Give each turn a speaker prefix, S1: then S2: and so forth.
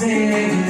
S1: Savior.